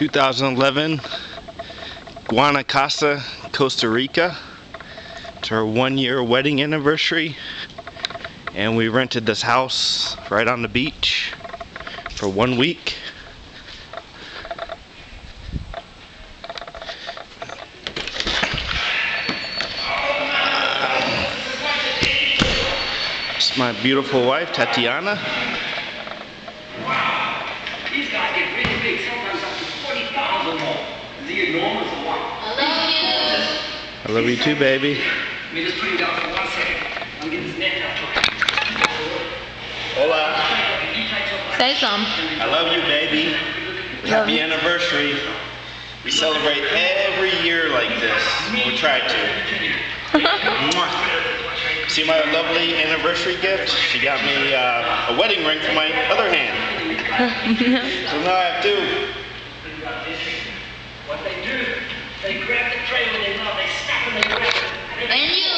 2011 Guanacaste, Costa Rica. It's our one year wedding anniversary and we rented this house right on the beach for one week. It's my beautiful wife, Tatiana. Wow. These guys get really big, sometimes up to 40,000 more. Is he enormous or what? I love you. I love you too, baby. Let me just put him down for one second. I'll get his neck up to him. Hola. Say some. I love you, baby. Happy anniversary. We celebrate every year like this. We try to. See my lovely anniversary gift? She got me uh, a wedding ring for my other hand. so now I have two. What they do, they grab the tray when they love, they snap and they grab it. And you,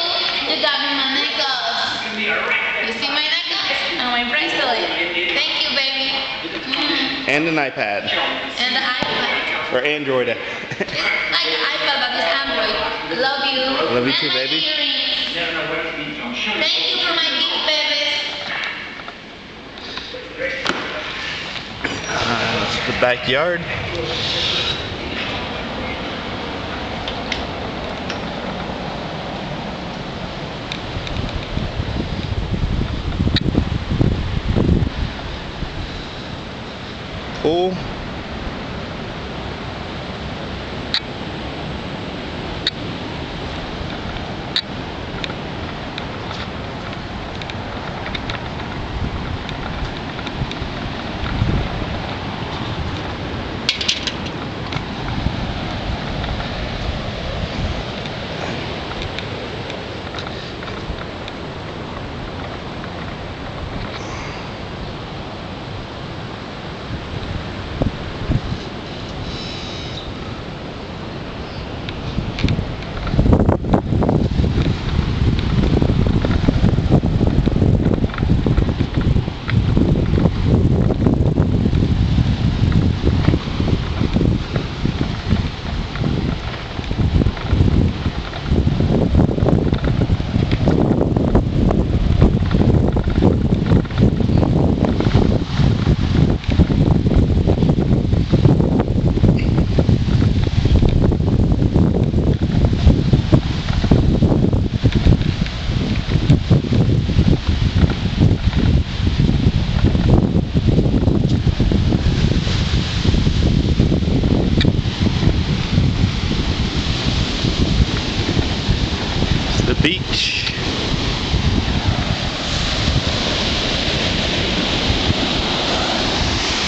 you got me my necklace. Give me a rack. You see my necklace and my bracelet. Thank you, baby. Mhm. And an iPad. And the iPad. Or Android. It's like the iPad, but it's Android. Love you. Love you And too, baby. earrings. Never know where to be from. Show me. Thank you for my gift, babies. Uh, that's the backyard. ou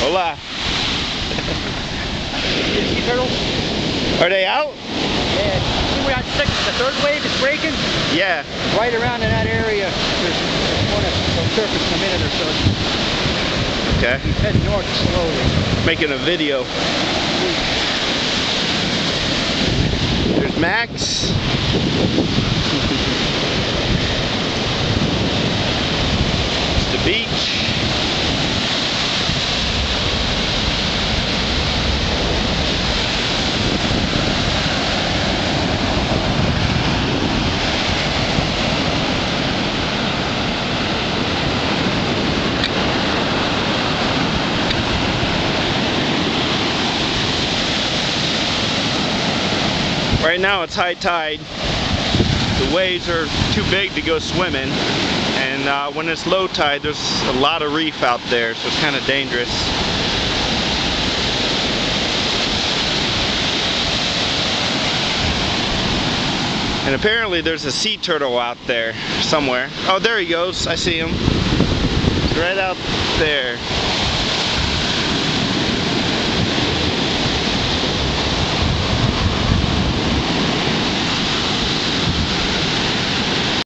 Hola. Sea turtles? Are they out? Yeah. Where that six, the third wave is breaking? Yeah. Right around in that area. There's one that'll surface in a minute or so. Okay. He's heading north slowly. Making a video. There's Max. It's the beach. Right now it's high tide. The waves are too big to go swimming. And uh, when it's low tide, there's a lot of reef out there, so it's kind of dangerous. And apparently there's a sea turtle out there somewhere. Oh, there he goes. I see him. He's right out there.